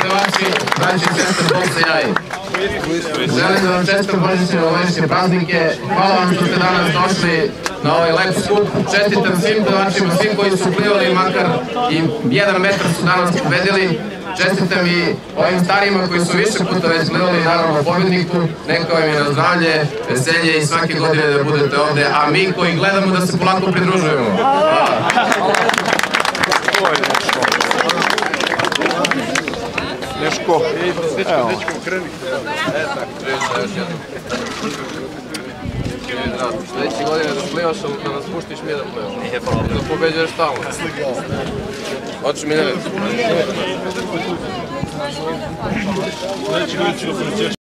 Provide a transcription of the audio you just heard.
Plivači, braći i sestre, Bog jaji. Želim da vam često božićne novogodišnje praznike. Hvala vam što ste danas došli na ovaj lep skup. Čestitam svim plivačima, svim koji su plivali, makar i jedan metar su danas pobedili. Čestitam i ovim starima koji su više puta već gledali, naravno pobedniku. Neka vam je na zdravlje, veselje i svake godine da budete ovde. A mi koji gledamo da se polako pridružujemo. Hvala. Neško. Evo. Sledeće godine da plivaš, ali da nas puštiš mi da plivamo. Nije problem. Da pobeđuješ tamo. Hoćeš mi ne